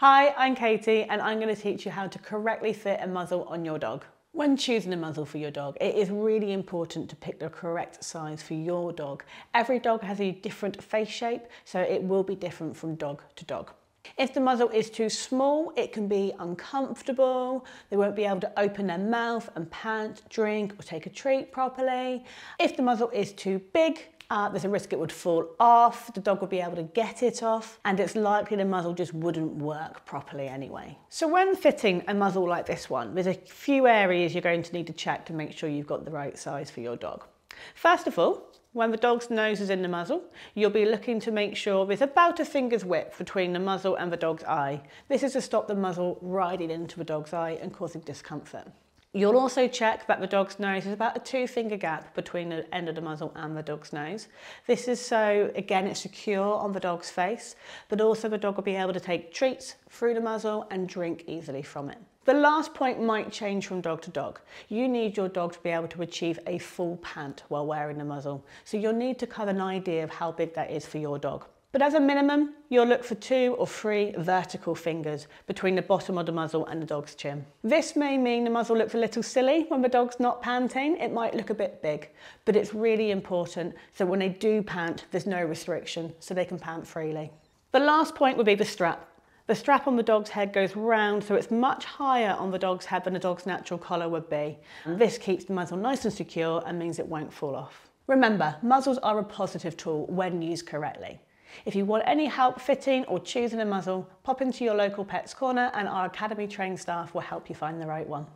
Hi, I'm Katie and I'm going to teach you how to correctly fit a muzzle on your dog. When choosing a muzzle for your dog, it is really important to pick the correct size for your dog. Every dog has a different face shape, so it will be different from dog to dog. If the muzzle is too small, it can be uncomfortable. They won't be able to open their mouth and pant, drink or take a treat properly. If the muzzle is too big, uh, there's a risk it would fall off, the dog would be able to get it off, and it's likely the muzzle just wouldn't work properly anyway. So when fitting a muzzle like this one, there's a few areas you're going to need to check to make sure you've got the right size for your dog. First of all, when the dog's nose is in the muzzle, you'll be looking to make sure there's about a finger's width between the muzzle and the dog's eye. This is to stop the muzzle riding into the dog's eye and causing discomfort. You'll also check that the dog's nose is about a two finger gap between the end of the muzzle and the dog's nose. This is so, again, it's secure on the dog's face, but also the dog will be able to take treats through the muzzle and drink easily from it. The last point might change from dog to dog. You need your dog to be able to achieve a full pant while wearing the muzzle. So you'll need to have an idea of how big that is for your dog. But as a minimum, you'll look for two or three vertical fingers between the bottom of the muzzle and the dog's chin. This may mean the muzzle looks a little silly when the dog's not panting. It might look a bit big, but it's really important so when they do pant, there's no restriction, so they can pant freely. The last point would be the strap. The strap on the dog's head goes round so it's much higher on the dog's head than a dog's natural collar would be. And this keeps the muzzle nice and secure and means it won't fall off. Remember, muzzles are a positive tool when used correctly. If you want any help fitting or choosing a muzzle, pop into your local Pets Corner and our Academy trained staff will help you find the right one.